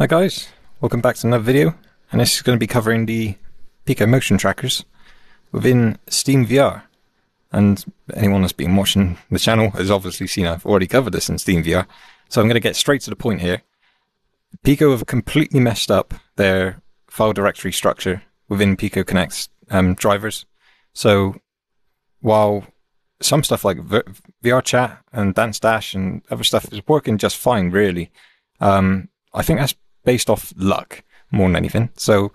Hi guys, welcome back to another video, and this is going to be covering the Pico motion trackers within Steam VR. And anyone that's been watching the channel has obviously seen I've already covered this in Steam VR, so I'm going to get straight to the point here. Pico have completely messed up their file directory structure within Pico Connect's um, drivers. So while some stuff like VR Chat and Dance Dash and other stuff is working just fine, really, um, I think that's based off luck more than anything. So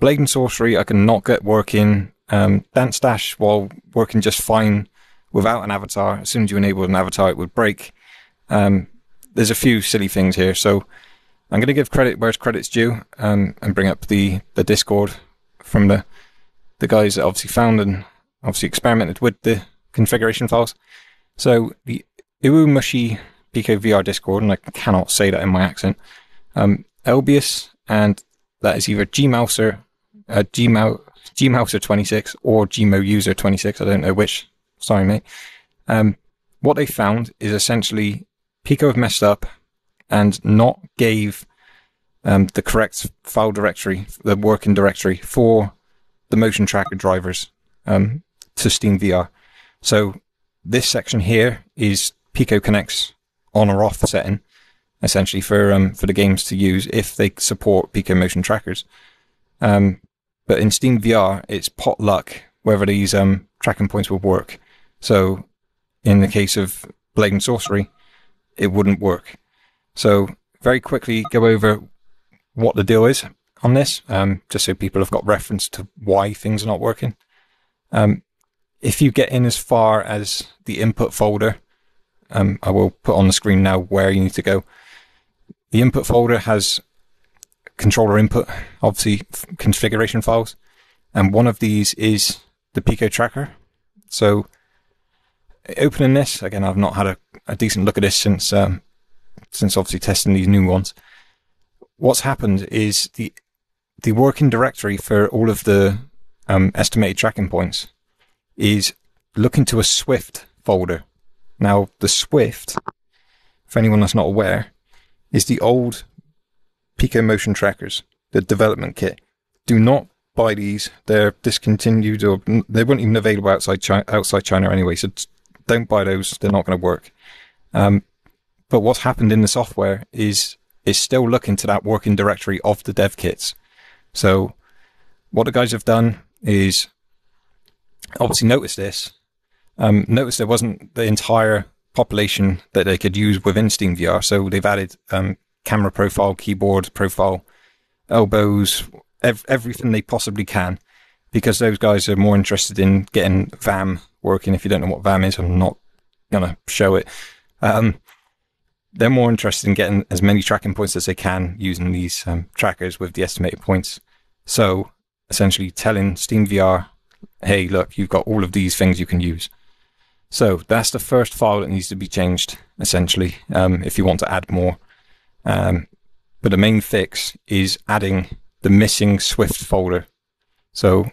Blade and Sorcery I can not get working. Um, Dance Dash, while working just fine without an avatar, as soon as you enable an avatar, it would break. Um, there's a few silly things here, so I'm going to give credit where credit's due um, and bring up the, the Discord from the the guys that obviously found and obviously experimented with the configuration files. So the Owomushi Pico VR Discord, and I cannot say that in my accent, um, Elbios, and that is either Gmouser, uh, Gmou, Gmouser26 or Gmo User 26. I don't know which. Sorry, mate. Um, what they found is essentially Pico have messed up and not gave um, the correct file directory, the working directory for the motion tracker drivers um, to Steam VR. So this section here is Pico Connect's on or off setting, essentially for um, for the games to use if they support Pico motion trackers. Um, but in Steam VR, it's pot luck whether these um, tracking points will work. So in the case of Blade and Sorcery, it wouldn't work. So very quickly go over what the deal is on this, um, just so people have got reference to why things are not working. Um, if you get in as far as the input folder, um, I will put on the screen now where you need to go. The input folder has controller input, obviously configuration files, and one of these is the Pico tracker. So opening this again, I've not had a, a decent look at this since um, since obviously testing these new ones. What's happened is the the working directory for all of the um, estimated tracking points is looking to a Swift folder. Now, the Swift, for anyone that's not aware, is the old Pico motion trackers, the development kit. Do not buy these. They're discontinued or they weren't even available outside China, outside China anyway. So don't buy those. They're not going to work. Um, but what's happened in the software is is still looking to that working directory of the dev kits. So what the guys have done is obviously noticed this. Um, notice there wasn't the entire population that they could use within Steam VR. So they've added um, camera profile, keyboard profile, elbows, ev- everything they possibly can, because those guys are more interested in getting VAM working. If you don't know what VAM is, I'm not gonna show it. Um, they're more interested in getting as many tracking points as they can using these um, trackers with the estimated points. So essentially telling Steam VR, hey, look, you've got all of these things you can use. So that's the first file that needs to be changed, essentially, um, if you want to add more. Um, but the main fix is adding the missing Swift folder. So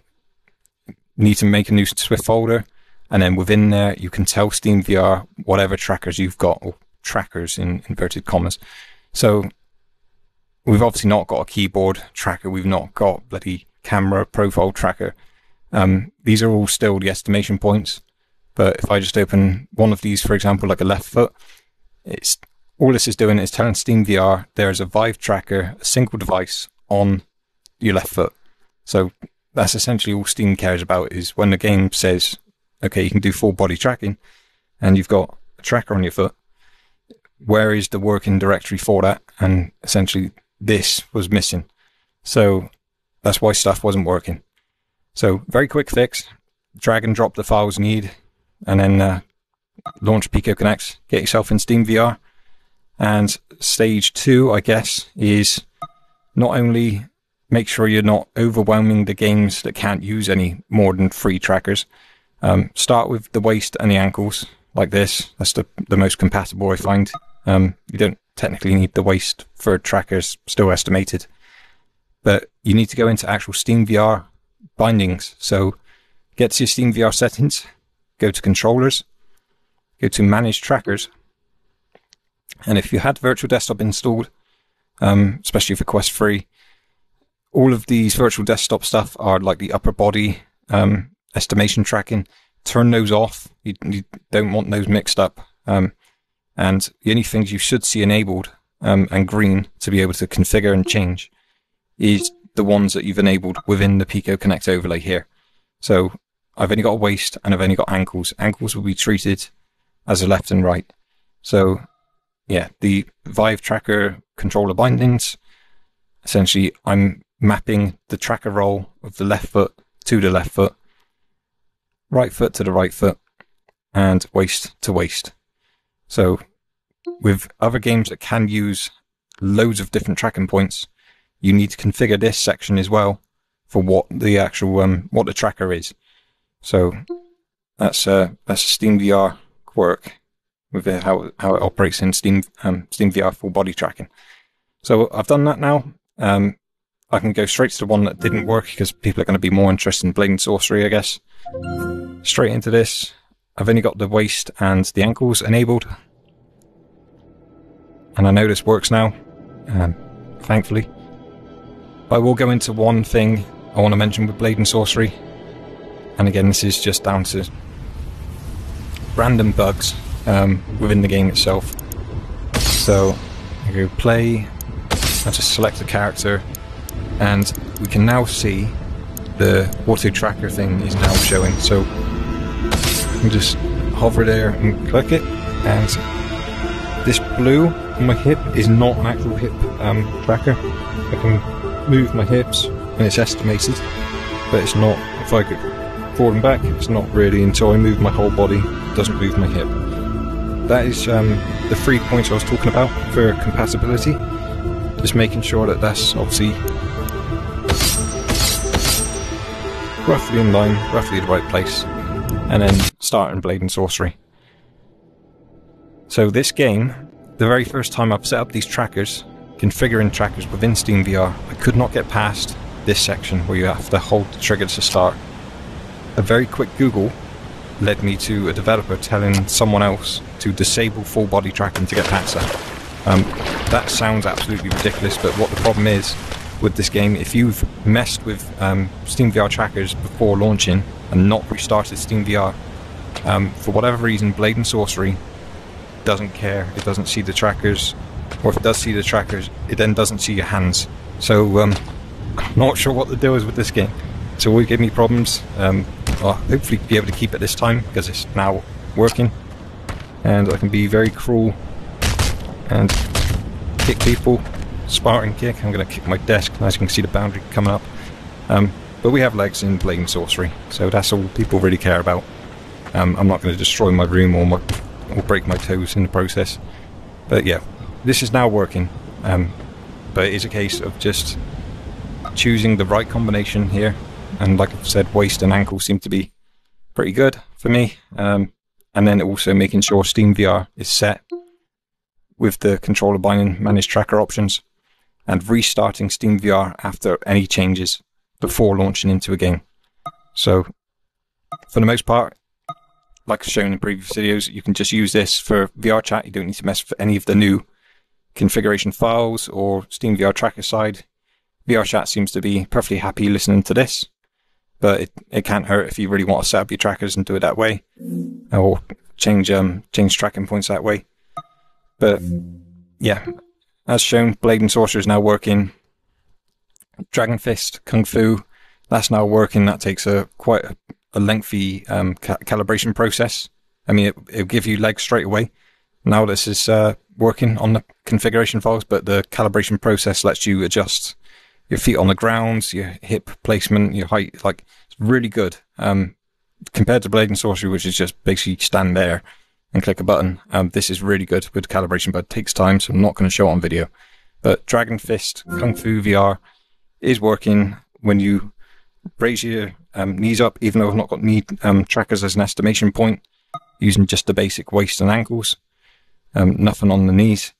need to make a new Swift folder, and then within there, you can tell SteamVR whatever trackers you've got, or trackers in inverted commas. So we've obviously not got a keyboard tracker. We've not got bloody camera profile tracker. Um, these are all still the estimation points. But if I just open one of these, for example, like a left foot, it's all this is doing is telling Steam VR there's a Vive tracker, a single device on your left foot. So that's essentially all Steam cares about is when the game says, okay, you can do full body tracking and you've got a tracker on your foot, where is the working directory for that? And essentially this was missing. So that's why stuff wasn't working. So very quick fix, drag and drop the files you need and then uh, launch Pico Connect, get yourself in Steam VR. And stage two, I guess, is not only make sure you're not overwhelming the games that can't use any more than three trackers. Um, start with the waist and the ankles, like this. That's the, the most compatible I find. Um, you don't technically need the waist for trackers, still estimated. But you need to go into actual Steam VR bindings. So get to your Steam VR settings, go to controllers, go to manage trackers. And if you had virtual desktop installed, um, especially for Quest 3. All of these virtual desktop stuff are like the upper body um, estimation tracking. Turn those off. You, you don't want those mixed up. Um, and the only things you should see enabled um, and green to be able to configure and change is the ones that you've enabled within the Pico Connect overlay here. So I've only got a waist and I've only got ankles. Ankles will be treated as a left and right. So yeah, the Vive tracker controller bindings, essentially I'm mapping the tracker role of the left foot to the left foot, right foot to the right foot, and waist to waist. So with other games that can use loads of different tracking points, you need to configure this section as well for what the actual um, what the tracker is. So that's uh, that's a Steam VR quirk with it, how how it operates in Steam um, Steam VR full body tracking. So I've done that now. Um, I can go straight to the one that didn't work because people are going to be more interested in Blade and Sorcery, I guess. Straight into this. I've only got the waist and the ankles enabled. And I know this works now, um, thankfully. But I will go into one thing I want to mention with Blade and Sorcery. And again, this is just down to random bugs um, within the game itself. So I go play, I just select a character, and we can now see the auto tracker thing is now showing. So I just hover there and click it, and this blue on my hip is not an actual hip um, tracker. I can move my hips and it's estimated, but it's not. If I go forward and back, it's not really until I move my whole body, it doesn't move my hip. That is um, the three points I was talking about for compatibility. Just making sure that that's obviously roughly in line, roughly the right place, and then starting Blade and Sorcery. So this game, the very first time I've set up these trackers, configuring trackers within SteamVR, I could not get past this section where you have to hold the trigger to start. A very quick Google led me to a developer telling someone else to disable full body tracking to get past that. Um, that sounds absolutely ridiculous, but what the problem is with this game, if you've messed with um, SteamVR trackers before launching and not restarted SteamVR, um, for whatever reason, Blade and Sorcery doesn't care. It doesn't see the trackers, or if it does see the trackers, it then doesn't see your hands. So um, I'm not sure what the deal is with this game. It's always giving me problems. Um, I'll hopefully be able to keep it this time because it's now working, and I can be very cruel and kick people. Spartan kick. I'm going to kick my desk. As you can see, the boundary coming up. Um, but we have legs in Blade Sorcery, so that's all people really care about. Um, I'm not going to destroy my room or my or break my toes in the process. But yeah, this is now working. Um, but it is a case of just choosing the right combination here. And like I've said, waist and ankle seem to be pretty good for me. Um, and then also making sure SteamVR is set with the controller binding manage tracker options and restarting SteamVR after any changes before launching into a game. So for the most part, like shown in previous videos, you can just use this for VR chat. You don't need to mess with any of the new configuration files or Steam VR tracker side. VR chat seems to be perfectly happy listening to this, but it, it can't hurt if you really want to set up your trackers and do it that way, or change um change tracking points that way. But yeah, as shown, Blade and Sorcerer is now working. Dragon Fist, Kung Fu, that's now working. That takes a quite a a lengthy um, ca- calibration process. I mean, it, it'll give you legs straight away. Now this is uh, working on the configuration files, but the calibration process lets you adjust your feet on the ground, your hip placement, your height. Like, it's really good. Um, compared to Blade and Sorcery, which is just basically stand there and click a button. Um, this is really good with calibration, but it takes time, so I'm not going to show it on video. But Dragon Fist Kung Fu VR is working when you raise your um, knees up, even though I've not got knee um, trackers as an estimation point, using just the basic waist and ankles, um, nothing on the knees.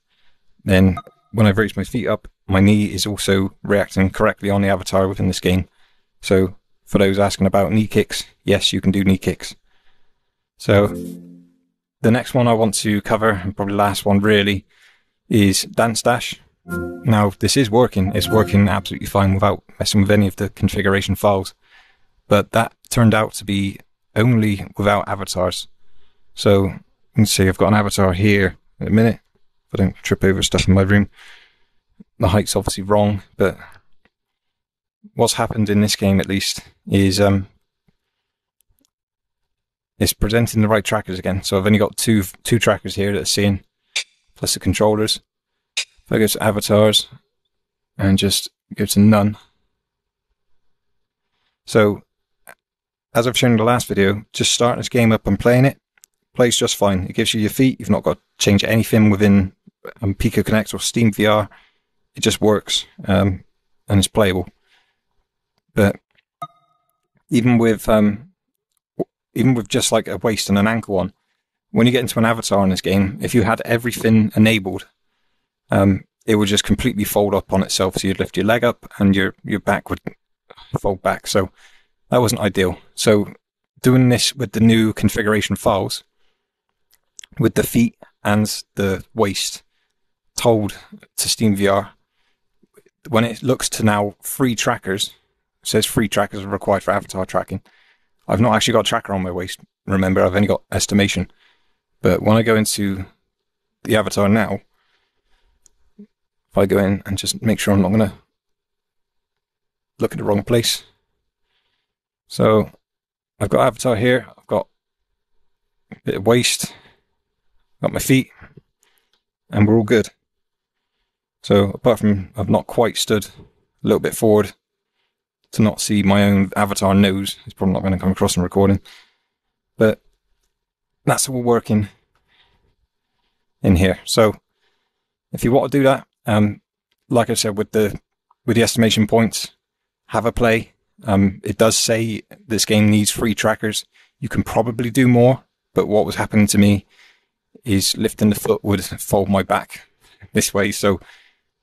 Then when I raise my feet up, my knee is also reacting correctly on the avatar within this game. So for those asking about knee kicks, yes, you can do knee kicks. So the next one I want to cover, and probably last one really, is Dance Dash. Now, this is working. It's working absolutely fine without messing with any of the configuration files. But that turned out to be only without avatars. So, you can see I've got an avatar here in a minute. If I don't trip over stuff in my room. The height's obviously wrong, but what's happened in this game at least is um, it's presenting the right trackers again. So I've only got two two trackers here that are seeing, plus the controllers. If I go to avatars and just go to none. So, as I've shown in the last video, just starting this game up and playing it, plays just fine. It gives you your feet. You've not got to change anything within um, Pico Connect or Steam VR. It just works um, and it's playable. But even with um, even with just like a waist and an ankle on, when you get into an avatar in this game, if you had everything enabled, um, it would just completely fold up on itself. So you'd lift your leg up and your, your back would fold back. So that wasn't ideal. So doing this with the new configuration files, with the feet and the waist told to SteamVR, when it looks to now free trackers, says free trackers are required for avatar tracking. I've not actually got a tracker on my waist. Remember, I've only got estimation. But when I go into the avatar now, if I go in and just make sure I'm not going to look in the wrong place. So I've got avatar here. I've got a bit of waist. Got my feet. And we're all good. So apart from I've not quite stood a little bit forward to not see my own avatar nose. It's probably not going to come across in recording. But that's all working in here. So if you want to do that, um, like I said, with the with the estimation points, have a play. Um, it does say this game needs free trackers. You can probably do more, but what was happening to me is lifting the foot would fold my back this way. So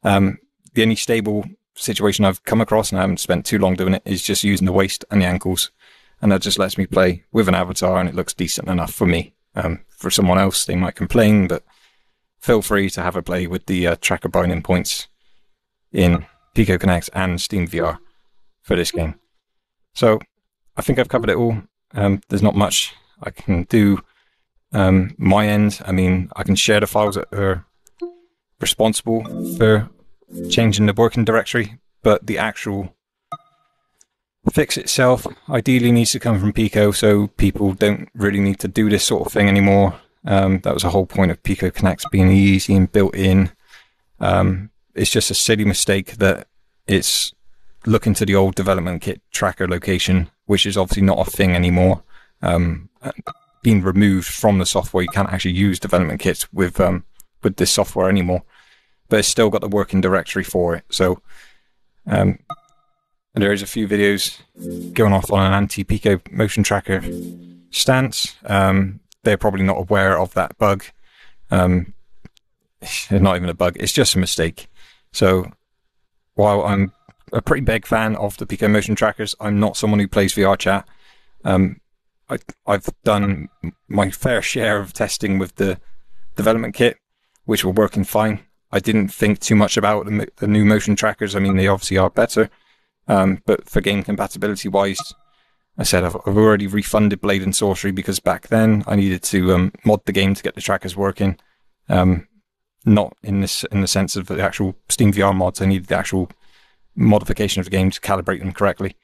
um, the only stable situation I've come across, and I haven't spent too long doing it, is just using the waist and the ankles, and that just lets me play with an avatar, and it looks decent enough for me. Um, for someone else, they might complain, but feel free to have a play with the uh, tracker binding points in Pico Connect and Steam VR for this game. So I think I've covered it all. Um, there's not much I can do um, my end. I mean, I can share the files that are responsible for changing the working directory, but the actual fix itself ideally needs to come from Pico, so people don't really need to do this sort of thing anymore. Um, that was the whole point of Pico Connects being easy and built in. Um, it's just a silly mistake that it's looking to the old development kit tracker location, which is obviously not a thing anymore. Um, being removed from the software, you can't actually use development kits with um, with this software anymore. But it's still got the working directory for it. So um, there is a few videos going off on an anti-Pico motion tracker stance. Um, they're probably not aware of that bug. Um, it's not even a bug, it's just a mistake. So while I'm a pretty big fan of the Pico motion trackers, I'm not someone who plays VR chat. Um, I, I've done my fair share of testing with the development kit, which were working fine. I didn't think too much about the, the new motion trackers. I mean, they obviously are better, um, but for game compatibility wise, I said I've, I've, already refunded Blade and Sorcery because back then I needed to um, mod the game to get the trackers working. Um, not in this in the sense of the actual Steam VR mods. I needed the actual modification of the game to calibrate them correctly.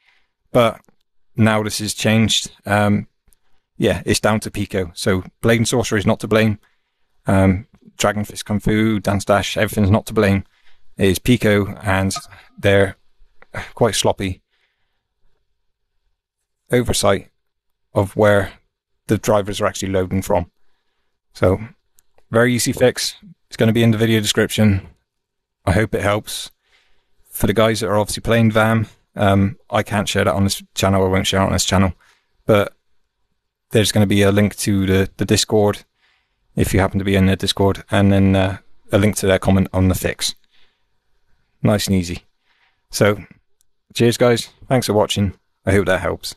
But now this has changed. Um, yeah, it's down to Pico. So Blade and Sorcery is not to blame. Um, Dragon Fist Kung Fu, Dance Dash, everything's not to blame. Is Pico, and they're quite sloppy oversight of where the drivers are actually loading from. So, very easy fix. It's going to be in the video description. I hope it helps. For the guys that are obviously playing VAM, um, I can't share that on this channel. I won't share it on this channel. But there's going to be a link to the, the Discord if you happen to be in the Discord, and then uh, a link to their comment on the fix. Nice and easy. So, cheers, guys. Thanks for watching. I hope that helps.